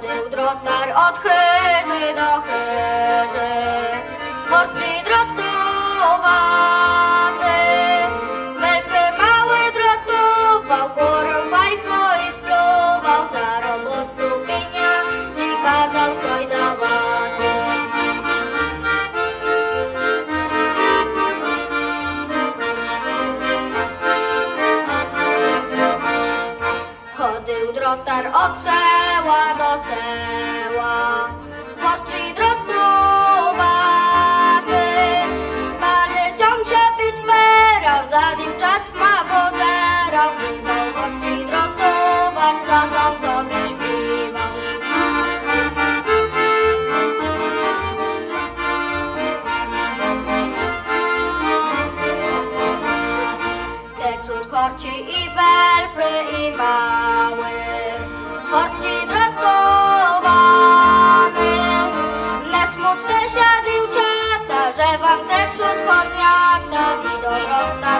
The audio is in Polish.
drotar od chyży do chyży. Chorci drotowaty, wielki mały drotował, górę fajko i spluwał, za robotu pieniądze kazał swój dawać. Chodził drotar od seła do seła, chłopcy drotowaty, balecią się pić perał, za dziewczat ma pozerał, krzyczał chłopcy drotować, czasem sobie śpiewał. Teczut chorci i wielki i mały, chorci wam teczut chorniata, i do wrota